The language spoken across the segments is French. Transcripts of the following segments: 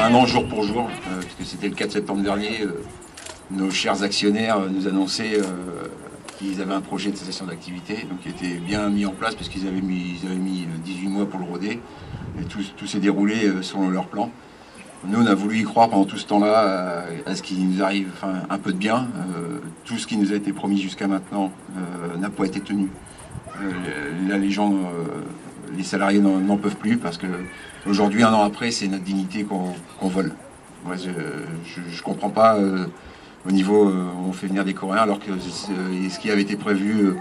un an jour pour jour, euh, puisque c'était le 4 septembre dernier. euh, nos chers actionnaires euh, nous annonçaient qu'ils avaient un projet de cessation d'activité, donc qui était bien mis en place, puisqu'ils avaient mis, avaient mis euh, 18 mois pour le roder, et tout, s'est déroulé selon leur plan. Nous, on a voulu y croire pendant tout ce temps-là à ce qui nous arrive un peu de bien. Tout ce qui nous a été promis jusqu'à maintenant n'a pas été tenu. Euh, là, les salariés n'en peuvent plus parce que aujourd'hui, un an après, c'est notre dignité qu'on vole. Moi, je, ne comprends pas euh, au niveau euh, on fait venir des Coréens alors que euh, ce qui avait été prévu euh,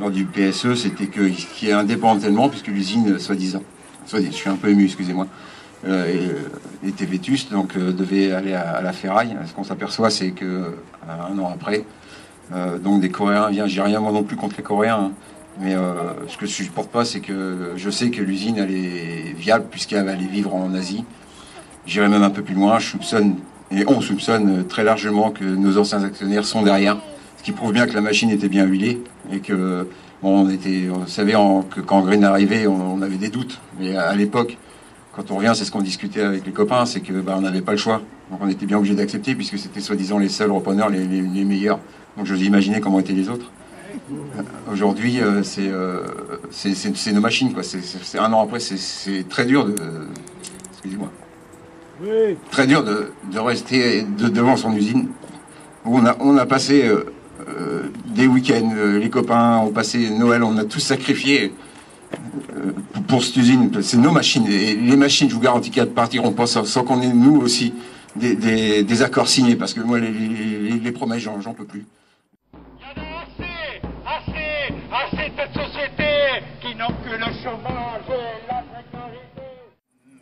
lors du PSE, c'était que- qu'il y ait indépendamment, puisque l'usine, soi-disant, soit-disant, je suis un peu ému, excusez-moi, était vétuste, donc devait aller à, la ferraille. Ce qu'on s'aperçoit, c'est que un an après, donc des Coréens viennent. J'ai rien moi non plus contre les Coréens, hein. Mais euh, ce que je supporte pas, c'est que je sais que l'usine elle est viable puisqu'elle va aller vivre en Asie. J'irai même un peu plus loin. Je soupçonne et on soupçonne très largement que nos anciens actionnaires sont derrière, ce qui prouve bien que la machine était bien huilée et que bon, on était, on savait que quand Green arrivait, on, avait des doutes, mais à, l'époque. Quand on revient, c'est ce qu'on discutait avec les copains, c'est que bah, on n'avait pas le choix. Donc on était bien obligé d'accepter puisque c'était soi-disant les seuls repreneurs les meilleurs. Donc je vous imaginais comment étaient les autres. Euh, Aujourd'hui, euh, c'est euh, nos machines. Un an après, c'est- très dur de. Excusez-moi. Très dur de, de rester de- devant son usine. On, a, on a passé euh, des week-ends, les copains ont passé Noël, on a tout sacrifié pour- pour cette usine. C'est nos machines. Et les machines, je vous garantis qu'elles ne partiront pas sans, sans qu'on ait, nous aussi, des, des- des accords signés. Parce que moi, les, les- les promesses, j'en peux plus.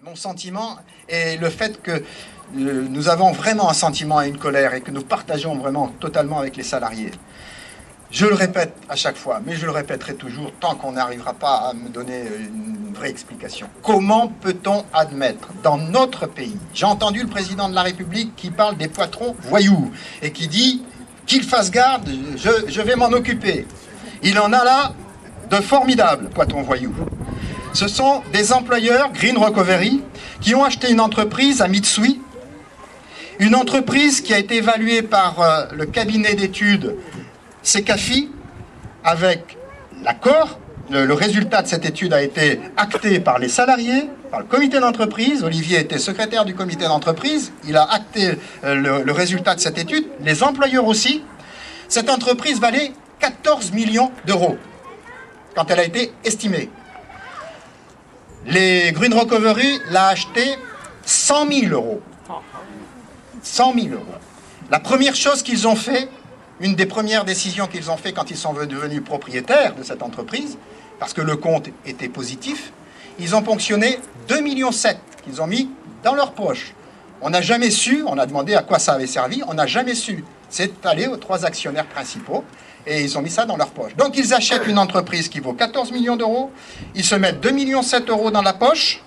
Mon sentiment est le fait que euh, nous avons vraiment un sentiment et une colère et que nous partageons vraiment totalement avec les salariés. Je le répète à chaque fois, mais je le répéterai toujours tant qu'on n'arrivera pas à me donner une vraie explication. Comment peut-on admettre dans notre pays, j'ai entendu le président de la République qui parle des patrons voyous et qui dit qu'il fasse garde, je vais m'en occuper. Il en a là de formidables patrons voyous. Ce sont des employeurs, Green Recovery, qui ont acheté une entreprise à Mitsui, une entreprise qui a été évaluée par euh, le cabinet d'études Secafi avec l'accord. Le, résultat de cette étude a été acté par les salariés, par le comité d'entreprise. Olivier était secrétaire du comité d'entreprise. Il a acté euh, le résultat de cette étude. Les employeurs aussi. Cette entreprise valait 14 millions d'euros quand elle a été estimée. Les Green Recovery l'a acheté 100 000 euros. 100 000 euros. La première chose qu'ils ont fait, une des premières décisions qu'ils ont fait quand ils sont devenus propriétaires de cette entreprise, parce que le compte était positif, ils ont ponctionné 2,7 millions qu'ils ont mis dans leur poche. On n'a jamais su, on a demandé à quoi ça avait servi, on n'a jamais su. C'est allé aux trois actionnaires principaux et ils ont mis ça dans leur poche. Donc ils achètent une entreprise qui vaut 14 millions d'euros, ils se mettent 2,7 millions euros dans la poche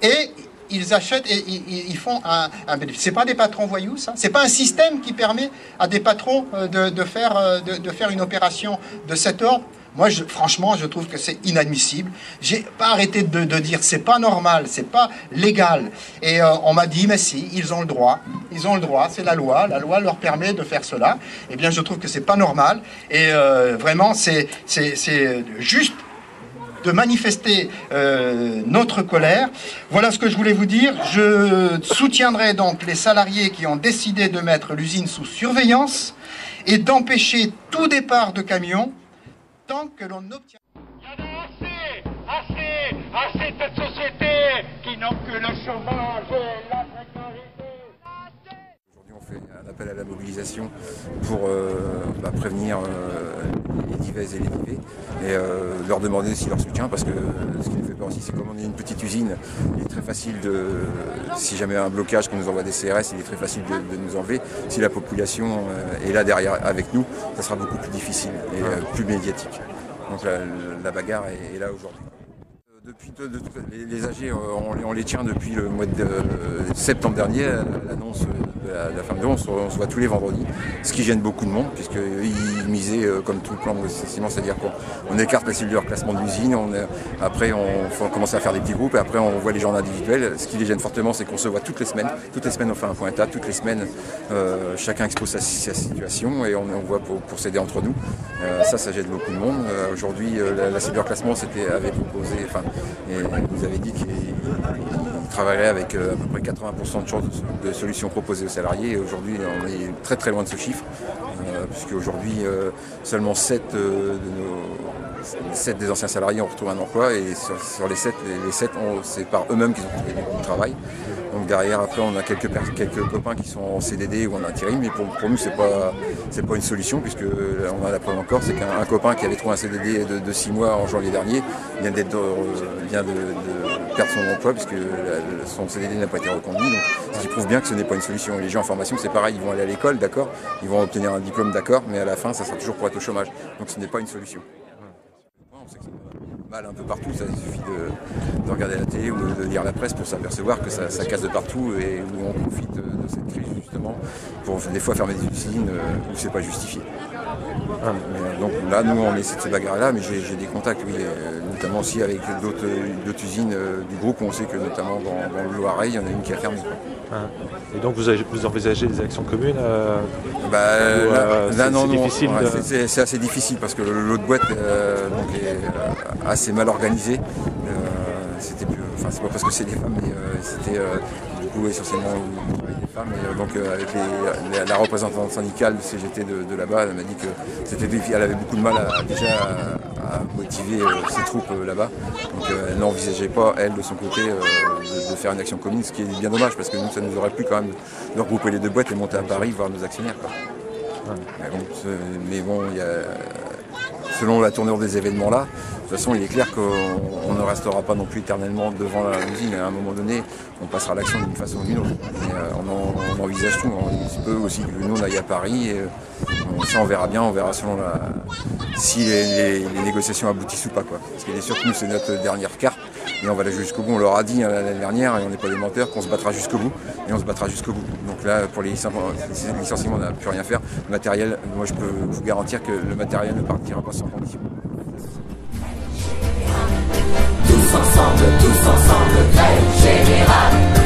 et ils achètent et ils, font un, un bénéfice. C'est pas des patrons voyous, ça. C'est pas un système qui permet à des patrons euh, de, de faire, euh, de, de faire une opération de cet ordre. Moi, franchement, je trouve que c'est inadmissible. J'ai pas arrêté de, dire c'est pas normal, c'est pas légal. Et euh, on m'a dit mais si, ils ont le droit, ils ont le droit, c'est la loi, la loi leur permet de faire cela. Eh bien, je trouve que c'est pas normal. Et euh, vraiment, c'est juste de manifester euh, notre colère. Voilà ce que je voulais vous dire. Je soutiendrai donc les salariés qui ont décidé de mettre l'usine sous surveillance et d'empêcher tout départ de camions tant que l'on obtient. Il y en a assez, assez, assez de cette société qui n'ont que le chômage et la appel à la mobilisation pour euh, bah, prévenir euh, les divets et les divés et euh, leur demander aussi leur soutien parce que ce qui nous fait peur aussi, c'est comme on est une petite usine, il est très facile de, si jamais un blocage qu'on nous envoie des CRS, il est très facile de, de nous enlever. Si la population est là derrière avec nous, ça sera beaucoup plus difficile et plus médiatique. Donc la, la bagarre est, est là aujourd'hui. Depuis de- de- les, les AG, on, les- on les tient depuis le mois de septembre dernier, l'annonce la, de on se, on se voit tous les vendredis, ce qui gêne beaucoup de monde, puisqu'ils misaient euh, comme tout le plan de ciment, c'est-à-dire qu'on écarte la cellule de reclassement de l'usine, après on, faut commencer à faire des petits groupes, et après on voit les gens en individuel. Ce qui les gêne fortement, c'est qu'on se voit toutes les semaines, toutes les semaines on fait un point état, toutes les semaines euh, chacun expose sa, situation et on, voit pour, pour s'aider entre nous. Euh, ça, ça gêne beaucoup de monde. Euh, Aujourd'hui, euh, la, la cellule de reclassement avait proposé, enfin, et vous avez dit qu'il il travaillerait avec euh, à peu près 80% de chances de, solutions proposées aux salariés. Aujourd'hui, on est très très loin de ce chiffre, euh, puisque aujourd'hui, euh, seulement 7 de nos 7 des anciens salariés ont retrouvé un emploi et sur, les 7, les, les 7, on- c'est par eux-mêmes qu'ils ont trouvé du travail. Donc derrière, après, on a quelques, quelques copains qui sont en CDD ou en intérim, mais pour, nous, c'est pas, c'est pas une solution, puisque là, on a la preuve encore, c'est qu'un un copain qui avait trouvé un CDD de, 6 mois en janvier dernier vient, euh, de, perdre son emploi, puisque son CDD n'a pas été reconduit. Donc, ce qui prouve bien que ce n'est pas une solution. Les gens en formation, c'est pareil, ils vont aller à l'école, d'accord, ils vont obtenir un diplôme, d'accord, mais à la fin, ça sera toujours pour être au chômage. Donc ce n'est pas une solution. Un peu partout, ça suffit de, de regarder la télé ou de, lire la presse pour s'apercevoir que ça, ça casse de partout et où on profite de, de cette crise justement pour des fois fermer des usines euh, où c'est pas justifié. Mais, euh, donc là, nous, on essaie de se bagarrer là, mais j'ai des contacts, oui, euh, notamment aussi avec d'autres usines euh, du groupe. On sait que notamment dans, dans le Loiret, il y en a une qui a fermé. Hein. Et donc vous, envisagez des actions communes euh, Bah, Ou, là, euh, là, c'est- non, c'est non, difficile ouais, de- c'est- assez difficile parce que l'autre boîte euh, donc est assez mal organisée. C'était plus- enfin c'est pas parce que c'est des femmes, mais c'était euh, du coup essentiellement avec des femmes. Et, euh, donc euh, avec les- la, représentante syndicale du CGT de, de là-bas, elle m'a dit que c'était difficile. Elle avait beaucoup de mal à, déjà à, à motiver euh, ses troupes là-bas. Donc elle n'envisageait pas elle de son côté de, de faire une action commune, ce qui est bien dommage parce que nous ça nous aurait plu quand même de regrouper les deux boîtes et monter à Paris voir nos actionnaires. quoi. Mais bon, ce- mais bon, il y a- selon la tournure des événements là, de toute façon, il est clair qu'on on ne restera pas non plus éternellement devant la usine. À un moment donné, on passera l'action d'une façon ou d'une autre. Euh, on, en- on envisage tout. hein. Il se peut aussi que nous, on aille à Paris. Et, euh, on- ça, on verra bien. On verra selon la, si les, négociations aboutissent ou pas. Parce qu'il est sûr que nous, c'est notre dernière carte. Et on va jouer jusqu'au bout. On leur a dit hein, l'année dernière, et on n'est pas des menteurs, qu'on se battra jusqu'au bout. Et on se battra jusqu'au bout. Donc là, pour les licen- les licenciements, on n'a plus rien faire. Le matériel, moi, je peux vous garantir que le matériel ne partira pas sans condition. Tous ensemble. Tous ensemble.